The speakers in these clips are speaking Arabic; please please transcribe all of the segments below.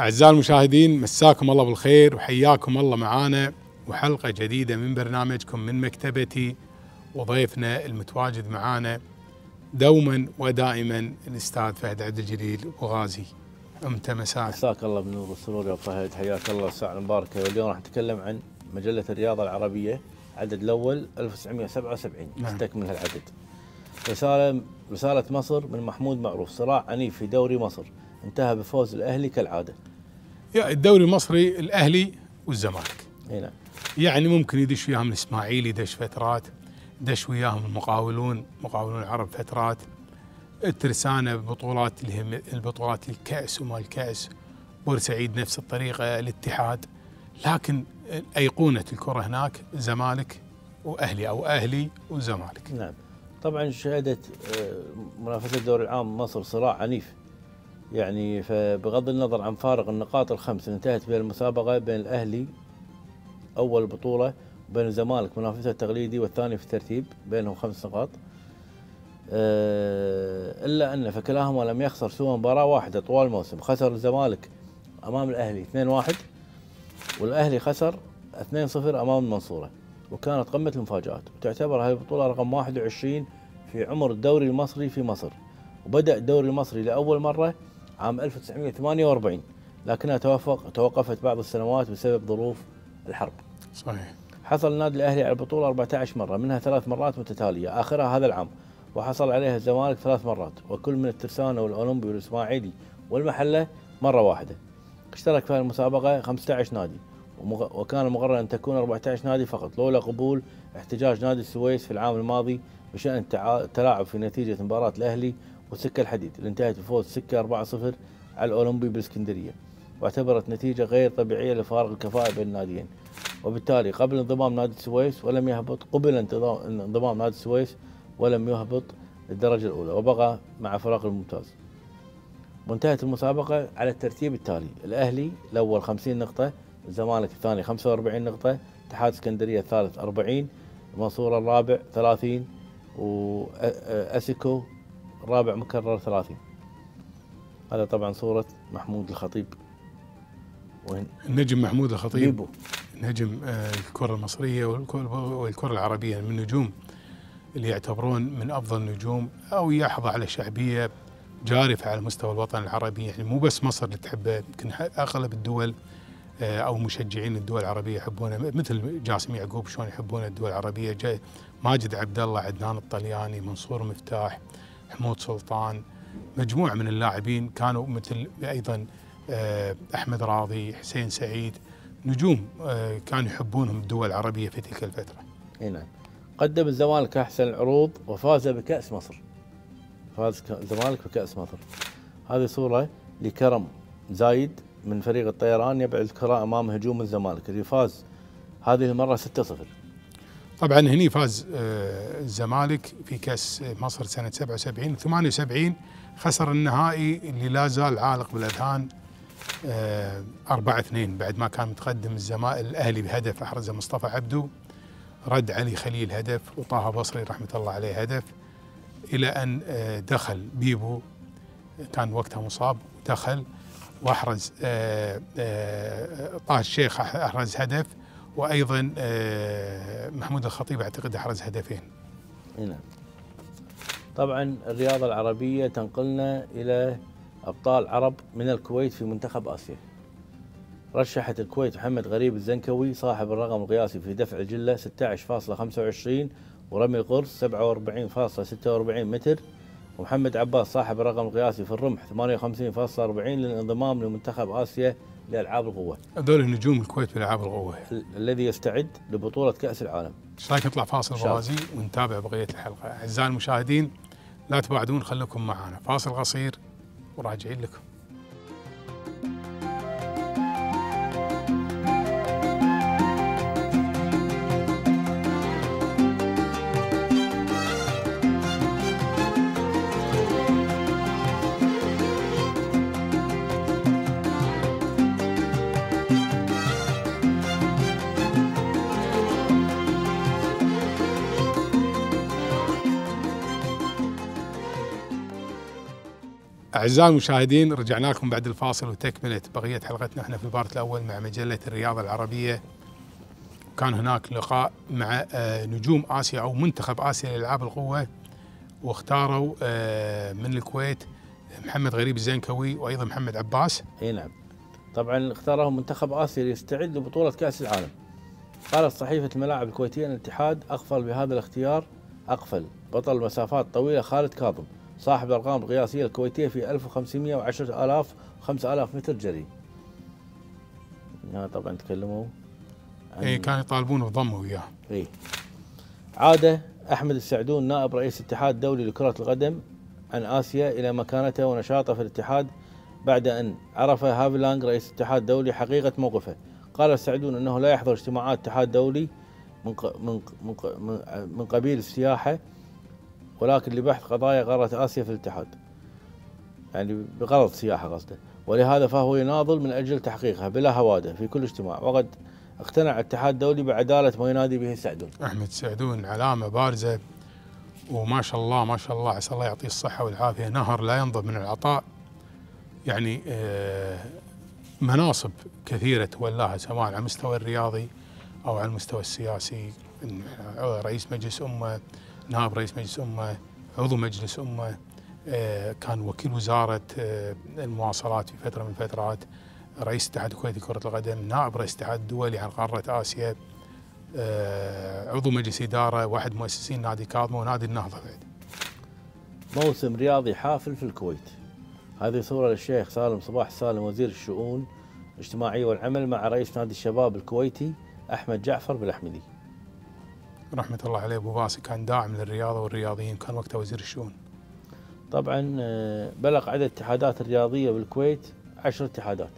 أعزائي المشاهدين مساكم الله بالخير وحياكم الله معانا وحلقة جديدة من برنامجكم من مكتبتي وضيفنا المتواجد معانا دوما ودائما الأستاذ فهد عبد الجليل وغازي. أمتى مساك مساك الله بالنور والسرور يا فهد حياك الله الساعة المباركة واليوم راح نتكلم عن مجلة الرياضة العربية عدد الأول 1977 نعم. نستكمل هالعدد. رسالة رسالة مصر من محمود معروف. صراع عنيف في دوري مصر. انتهى بفوز الأهلي كالعادة. الدوري المصري الأهلي والزمالك. إي نعم. يعني ممكن يدش وياهم الإسماعيلي يدش فترات دش وياهم المقاولون مقاولون العرب فترات. الترسانة ببطولات اللي هي البطولات الكأس وما الكأس. بورسعيد نفس الطريقة الاتحاد. لكن أيقونة الكرة هناك زمالك وأهلي أو أهلي وزمالك. نعم. طبعا شهدت آه، منافسة الدوري العام مصر صراع عنيف. يعني فبغض النظر عن فارق النقاط الخمس اللي انتهت بها المسابقة بين الأهلي أول بطولة بين الزمالك منافسة التقليدي والثاني في الترتيب بينهم خمس نقاط. آه، إلا أن فكلاهما لم يخسر سوى مباراة واحدة طوال الموسم. خسر الزمالك أمام الأهلي 2-1 والأهلي خسر 2-0 أمام المنصورة. وكانت قمة المفاجآت. وتعتبر هذه البطولة رقم 21 في عمر الدوري المصري في مصر. وبدأ الدوري المصري لأول مرة عام 1948 لكنها توفق توقفت بعض السنوات بسبب ظروف الحرب. صحيح. حصل النادي الأهلي على البطولة 14 مرة منها ثلاث مرات متتالية آخرها هذا العام وحصل عليها الزمالك ثلاث مرات وكل من الترسانة والأولمبي والإسماعيلي والمحلة مرة واحدة. اشترك في المسابقة 15 نادي وكان المقرر أن تكون 14 نادي فقط. لولا قبول احتجاج نادي السويس في العام الماضي بشأن التلاعب في نتيجة مباراة الأهلي وسكة الحديد. اللي انتهت بفوز سكة 4-0 على الأولمبي بالإسكندرية. واعتبرت نتيجة غير طبيعية لفارق الكفاءة بين الناديين. وبالتالي قبل انضمام نادي السويس ولم يهبط قبل انضمام نادي السويس ولم يهبط للدرجة الأولى وبقى مع فريق الممتاز. وانتهت المسابقة على الترتيب التالي. الأهلي الأول 50 نقطة الزمالك الثاني 45 نقطة اتحاد اسكندرية الثالث 40 المنصورة الرابع 30 وأسيكو الرابع مكرر 30 هذا طبعا صورة محمود الخطيب. وين؟ النجم محمود الخطيب. نجم آه، الكرة المصرية والكرة العربية من النجوم اللي يعتبرون من أفضل النجوم أو يحظى على شعبية جارفة على مستوى الوطن العربي. يعني مو بس مصر اللي تحبه يمكن أغلب الدول آه، أو مشجعين الدول العربية يحبونه مثل جاسم يعقوب شلون يحبون الدول العربية. جاي ماجد عبد الله عدنان الطلياني منصور مفتاح حمود سلطان مجموعة من اللاعبين كانوا مثل أيضا آه، أحمد راضي حسين سعيد نجوم آه، كانوا يحبونهم الدول العربية في تلك الفترة. إي نعم. قدم الزمالك احسن العروض وفاز بكأس مصر. فاز الزمالك بكأس مصر. هذه صورة لكرم زايد من فريق الطيران يبعد الكرة أمام هجوم الزمالك اللي فاز هذه المرة 6-0 طبعا هني فاز آه، الزمالك في كأس مصر سنة 77 78 خسر النهائي اللي لا زال عالق بالأذهان 4 2 بعد ما كان متقدم الزمالك الأهلي بهدف أحرزه مصطفى عبدو رد علي خليل هدف وطه بصري رحمة الله عليه هدف إلى أن آه، دخل بيبو كان وقتها مصاب دخل وأحرز آه، آه، طه الشيخ أحرز هدف وأيضا آه، محمود الخطيب أعتقد أحرز هدفين. نعم. طبعا الرياضة العربية تنقلنا إلى أبطال عرب من الكويت في منتخب آسيا. رشحت الكويت محمد غريب الزنكوي صاحب الرقم القياسي في دفع الجلة 16.25 ورمي القرص 47.46 متر ومحمد عباس صاحب الرقم القياسي في الرمح 58.40 للانضمام لمنتخب آسيا لألعاب القوة. هذول نجوم الكويت بالالعاب القوة. ال- الذي يستعد لبطولة كأس العالم. إيش رايك نطلع فاصل. موازي ونتابع بقية الحلقة. أعزائي المشاهدين لا تبعدون خليكم معنا. فاصل قصير وراجعين لكم. أعزائي المشاهدين رجعنا لكم بعد الفاصل وتكملة بقية حلقتنا إحنا في ال part الأول مع مجلة الرياضة العربية. كان هناك لقاء مع آه، نجوم آسيا أو منتخب آسيا لألعاب القوة واختاروا آه، من الكويت محمد غريب الزنكوي وأيضا محمد عباس. إي نعم. طبعا اختاره منتخب آسيا ليستعد لبطولة كأس العالم. قالت صحيفة الملاعب الكويتية ان الاتحاد أغفل بهذا الاختيار أغفل. بطل مسافات طويلة خالد كاظم. صاحب الأرقام القياسية الكويتية في 1500 و10000 5000 متر جري هنا طبعا تكلموا عن إيه كانوا يطالبون بضمه وياه إيه. عاد أحمد السعدون نائب رئيس الاتحاد الدولي لكرة القدم عن آسيا إلى مكانته ونشاطه في الاتحاد بعد أن عرف هافلانج رئيس الاتحاد الدولي حقيقة موقفه. قال السعدون إنه لا يحضر اجتماعات الاتحاد الدولي من من- من قبيل السياحة ولكن لبحث قضايا قاره آسيا في الاتحاد. يعني بغرض سياحة قصده. ولهذا فهو يناضل من أجل تحقيقها بلا هوادة في كل اجتماع. وقد اقتنع الاتحاد الدولي بعدالة ما ينادي به السعدون. أحمد سعدون علامة بارزة. وما شاء الله ما شاء الله عسى الله يعطيه الصحة والعافية. نهر لا ينضب من العطاء. يعني آه، مناصب كثيرة تولاها سواء على المستوى الرياضي أو على المستوى السياسي. آه، رئيس مجلس أمة نائب رئيس مجلس أمة عضو مجلس أمة آه، كان وكيل وزارة آه، المواصلات في فترة من الفترات رئيس الاتحاد الكويتي لكرة القدم نائب رئيس الاتحاد الدولي عن قارة آسيا آه، عضو مجلس إدارة واحد مؤسسين نادي كاظمة ونادي النهضة بعد. موسم رياضي حافل في الكويت. هذه صورة للشيخ سالم صباح سالم وزير الشؤون الاجتماعية والعمل مع رئيس نادي الشباب الكويتي أحمد جعفر بالأحمدي. رحمة الله عليه أبو باسل كان داعم للرياضة والرياضيين كان وقتها وزير الشؤون. طبعا آه، بلغ عدد الاتحادات الرياضية بالكويت عشر اتحادات.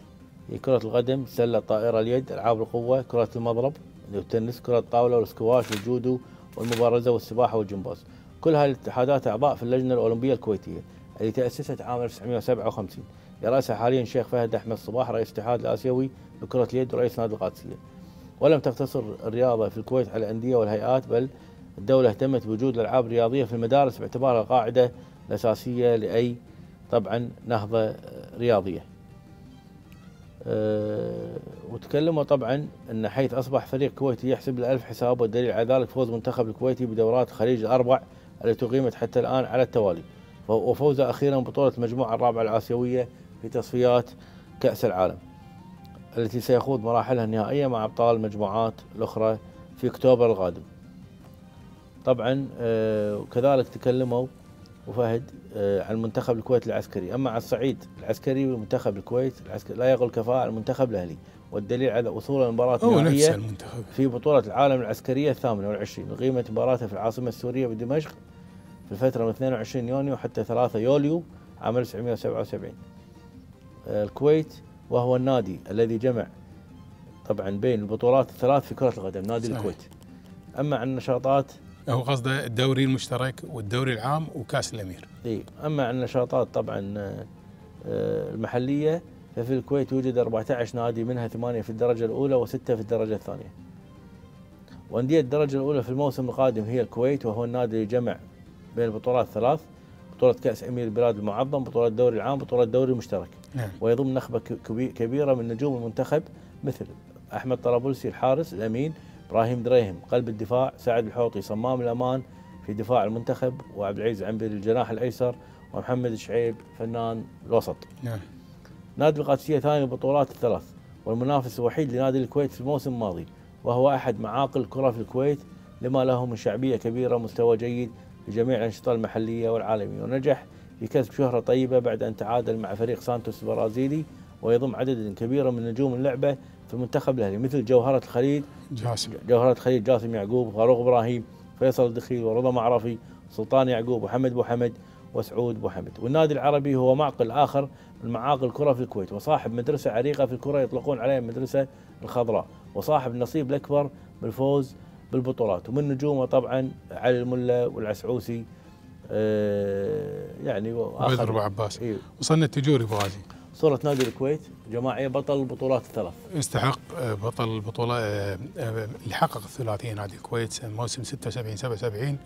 هي كرة القدم سلة طائرة اليد ألعاب القوة كرة المضرب التنس كرة الطاولة والسكواش والجودو والمبارزة والسباحة والجمباز. كل هذه الاتحادات أعضاء في اللجنة الأولمبية الكويتية اللي تأسست عام 1957 يرأسها حاليا الشيخ فهد أحمد صباح رئيس الاتحاد الآسيوي لكرة اليد ورئيس نادي القادسية. ولم تقتصر الرياضة في الكويت على الأندية والهيئات بل الدولة اهتمت بوجود الألعاب الرياضية في المدارس باعتبارها القاعدة الأساسية لأي طبعا نهضة رياضية. أه وتكلموا طبعا إن حيث أصبح فريق كويتي يحسب الالف حساب والدليل على ذلك فوز منتخب الكويتي بدورات الخليج الأربع التي اقيمت حتى الآن على التوالي وفوزه أخيرا ببطوله المجموعه الرابعة الآسيوية في تصفيات كأس العالم. التي سيخوض مراحلها النهائية مع أبطال المجموعات الأخرى في أكتوبر القادم. طبعا أه وكذلك تكلموا وفهد آه، عن منتخب الكويت العسكري. أما على الصعيد العسكري ومنتخب الكويت العسكري لا يقل كفاءة عن المنتخب الأهلي. والدليل على وصول النهائية المنتخب. في بطولة العالم العسكرية الثامنة والعشرين. اقيمت مباراتها في العاصمة السورية بدمشق في الفترة من 22 يونيو حتى 3 يوليو عام 1977 آه، الكويت وهو النادي الذي جمع طبعا بين البطولات الثلاث في كرة القدم نادي صحيح. الكويت أما عن النشاطات هو قصده الدوري المشترك والدوري العام وكأس الأمير إي أما عن النشاطات طبعا آه، المحلية ففي الكويت يوجد 14 نادي منها ثمانية في الدرجة الأولى وستة في الدرجة الثانية. وأندية الدرجة الأولى في الموسم القادم هي الكويت وهو النادي اللي جمع بين البطولات الثلاث بطولة كأس أمير البلاد المعظم، بطولة الدوري العام، بطولة الدوري المشترك. نعم. ويضم نخبة ك- كبي- كبيرة من نجوم المنتخب مثل أحمد طرابلسي الحارس الأمين، إبراهيم دريهم قلب الدفاع، سعد الحوطي صمام الأمان في دفاع المنتخب، وعبد العزيز عنبري الجناح الأيسر، ومحمد شعيب فنان الوسط. نعم. نادي القادسية ثاني البطولات الثلاث والمنافس الوحيد لنادي الكويت في الموسم الماضي وهو أحد معاقل الكره في الكويت لما له من شعبية كبيرة ومستوى جيد في جميع الأنشطة المحلية والعالمية. ونجح في كسب شهرة طيبة بعد أن تعادل مع فريق سانتوس البرازيلي ويضم عدد كبير من نجوم اللعبة في المنتخب الأهلي مثل جوهر خليل جاسم. جوهر خليل جاسم يعقوب فاروق إبراهيم فيصل الدخيل ورضا معرفي سلطان يعقوب وحمد بوحمد وسعود بوحمد. والنادي العربي هو معقل آخر من معاقل الكره في الكويت وصاحب مدرسة عريقة في الكرة يطلقون عليها المدرسة الخضراء وصاحب النصيب الأكبر بالفوز بالبطولات. ومن نجومه طبعا علي الملا والعسعوسي يعني بدر أبو عباس. إيه. وصلنا التجوري أبو غازي. صورة نادي الكويت جماعية بطل البطولات الثلاث. يستحق آه، بطل البطولة آه، آه، اللي حقق الثلاثية نادي الكويت موسم 76 77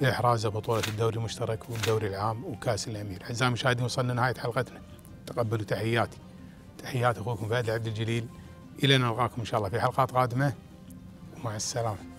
بإحرازه بطولة الدوري المشترك والدوري العام وكأس الأمير. أعزائي المشاهدين وصلنا لنهاية حلقتنا. تقبلوا تحياتي. تحيات أخوكم فهد عبد الجليل. إلى نلقاكم إن شاء الله في حلقات قادمة. ومع السلامة.